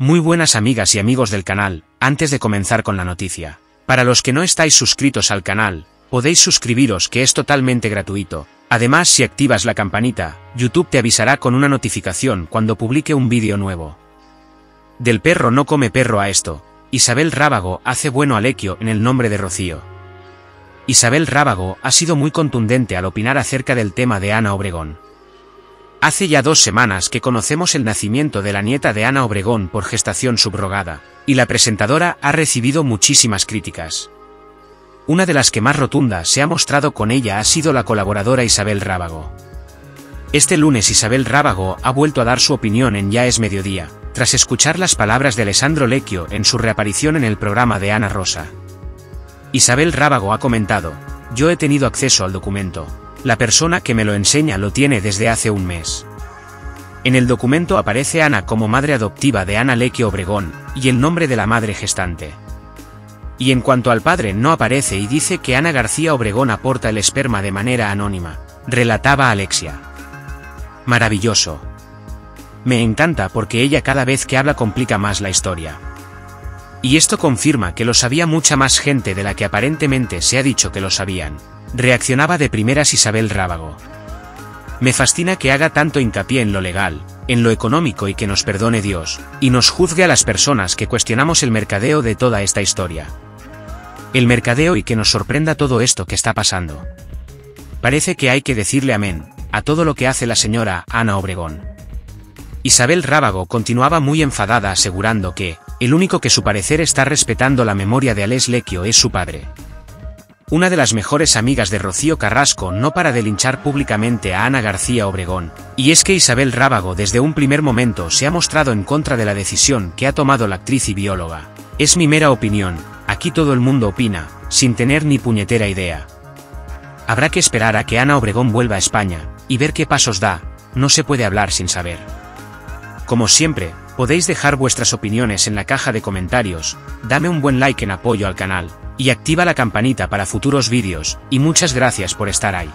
Muy buenas amigas y amigos del canal, antes de comenzar con la noticia. Para los que no estáis suscritos al canal, podéis suscribiros que es totalmente gratuito. Además, si activas la campanita, YouTube te avisará con una notificación cuando publique un vídeo nuevo. Del perro no come perro a esto. Isabel Rábago hace bueno a Lequio en el nombre de Rocío. Isabel Rábago ha sido muy contundente al opinar acerca del tema de Ana Obregón. Hace ya dos semanas que conocemos el nacimiento de la nieta de Ana Obregón por gestación subrogada, y la presentadora ha recibido muchísimas críticas. Una de las que más rotunda se ha mostrado con ella ha sido la colaboradora Isabel Rábago. Este lunes Isabel Rábago ha vuelto a dar su opinión en Ya es mediodía, tras escuchar las palabras de Alessandro Lecchio en su reaparición en el programa de Ana Rosa. Isabel Rábago ha comentado, yo he tenido acceso al documento, la persona que me lo enseña lo tiene desde hace un mes. En el documento aparece Ana como madre adoptiva de Ana Leque Obregón, y el nombre de la madre gestante. Y en cuanto al padre no aparece y dice que Ana García Obregón aporta el esperma de manera anónima, relataba Alexia. Maravilloso. Me encanta porque ella cada vez que habla complica más la historia. Y esto confirma que lo sabía mucha más gente de la que aparentemente se ha dicho que lo sabían. Reaccionaba de primeras Isabel Rábago. Me fascina que haga tanto hincapié en lo legal, en lo económico y que nos perdone Dios, y nos juzgue a las personas que cuestionamos el mercadeo de toda esta historia. El mercadeo y que nos sorprenda todo esto que está pasando. Parece que hay que decirle amén, a todo lo que hace la señora Ana Obregón. Isabel Rábago continuaba muy enfadada asegurando que, el único que su parecer está respetando la memoria de Alex Lequio es su padre. Una de las mejores amigas de Rocío Carrasco no para de linchar públicamente a Ana García Obregón, y es que Isabel Rábago desde un primer momento se ha mostrado en contra de la decisión que ha tomado la actriz y bióloga. Es mi mera opinión, aquí todo el mundo opina, sin tener ni puñetera idea. Habrá que esperar a que Ana Obregón vuelva a España, y ver qué pasos da, no se puede hablar sin saber. Como siempre, podéis dejar vuestras opiniones en la caja de comentarios, dame un buen like en apoyo al canal, y activa la campanita para futuros vídeos, y muchas gracias por estar ahí.